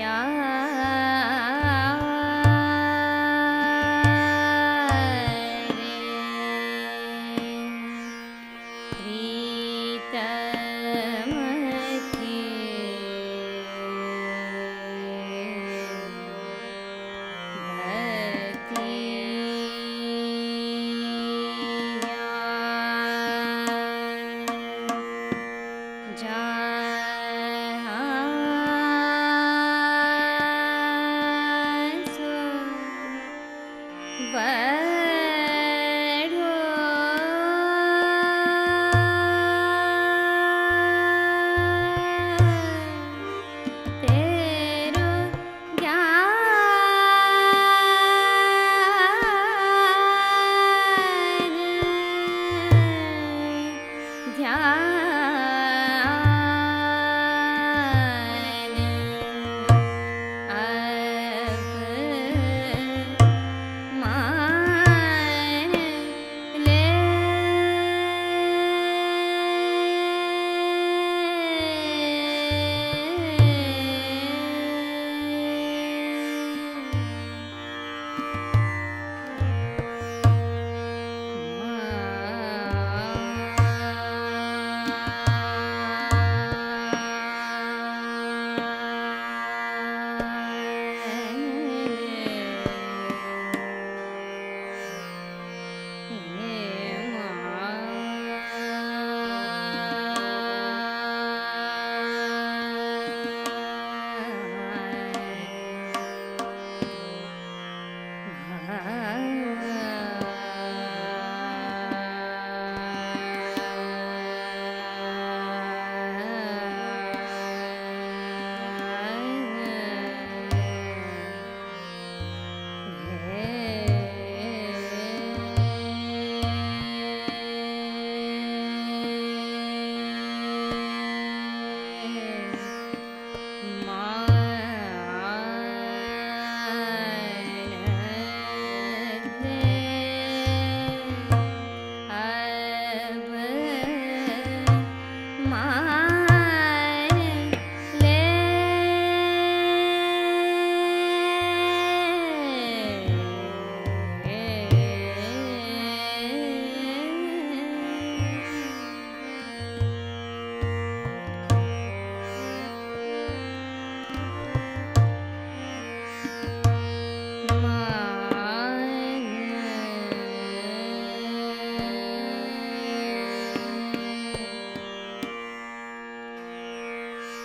Yeah.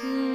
Hmm.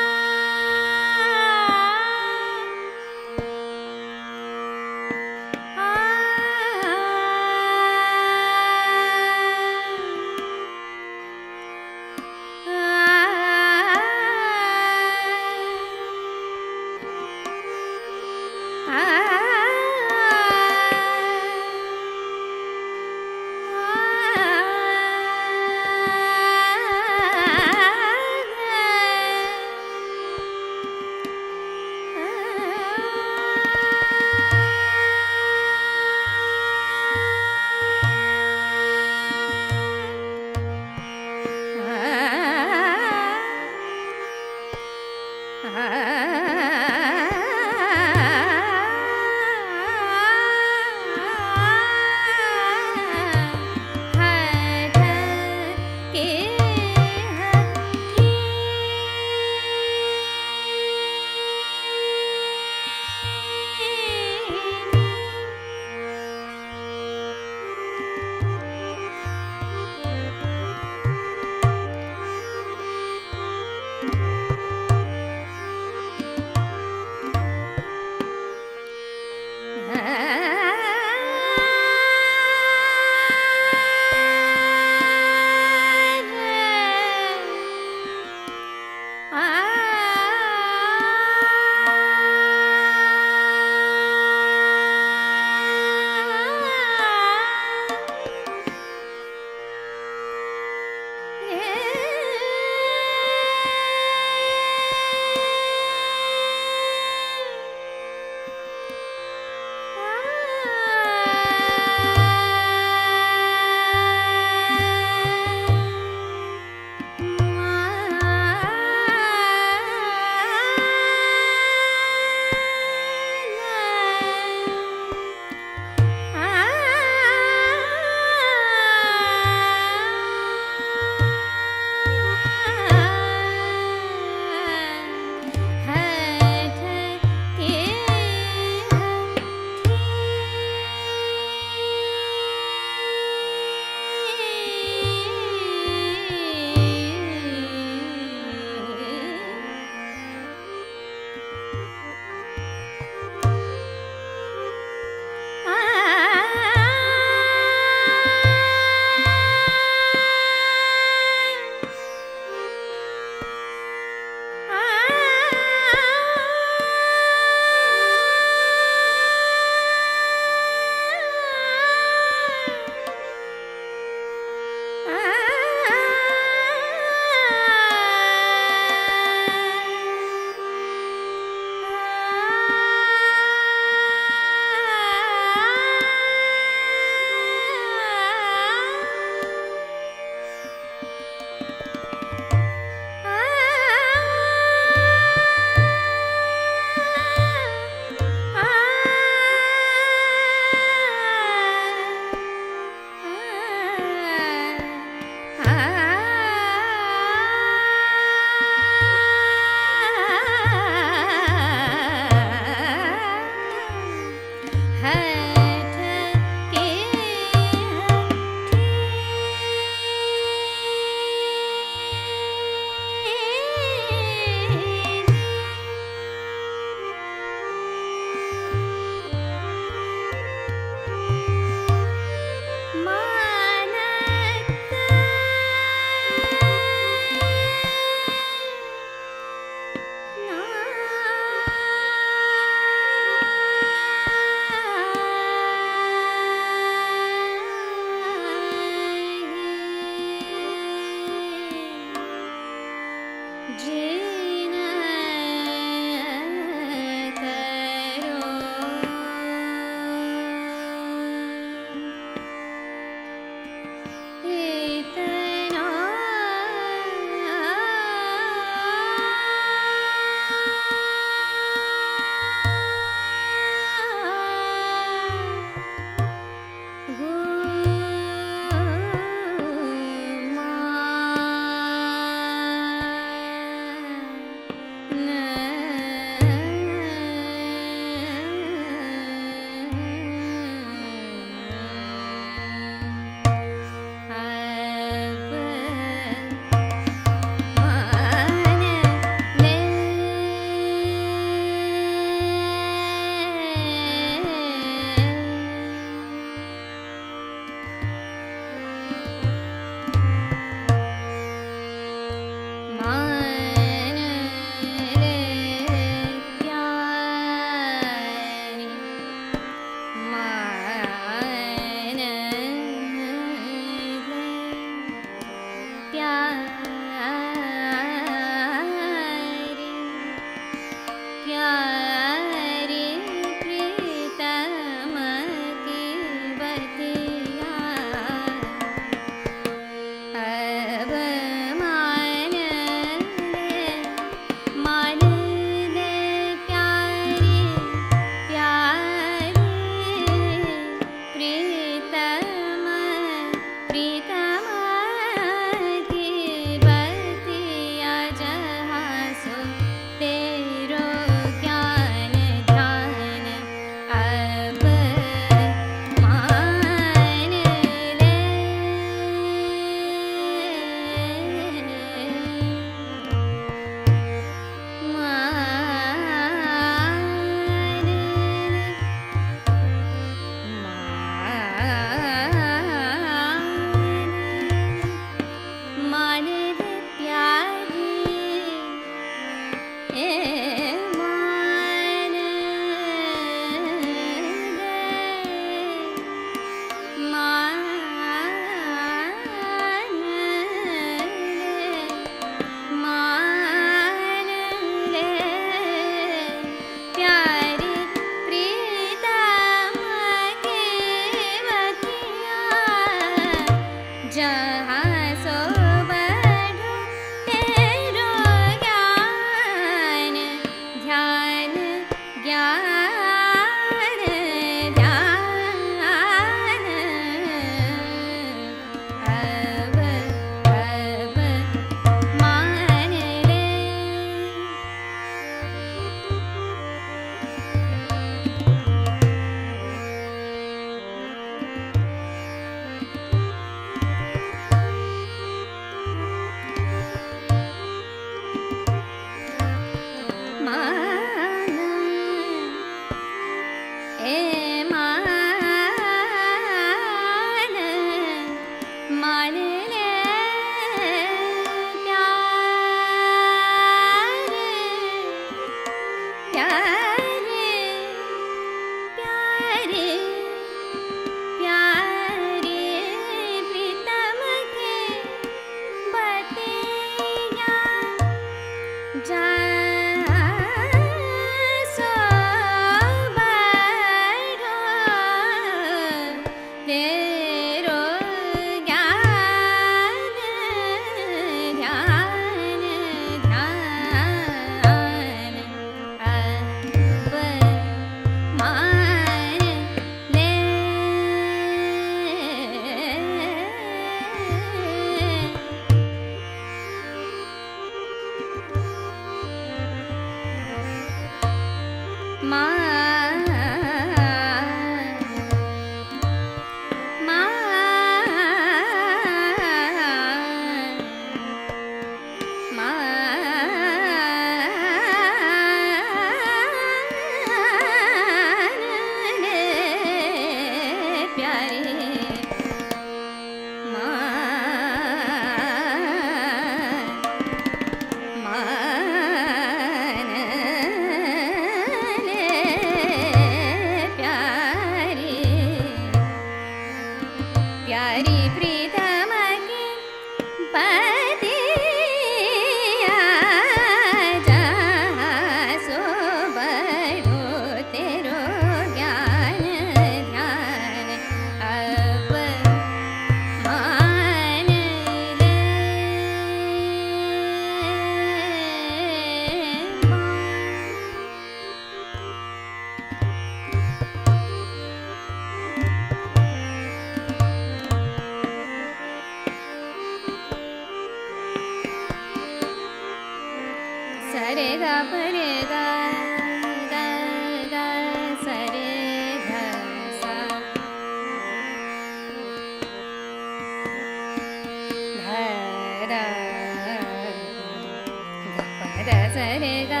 哎呀！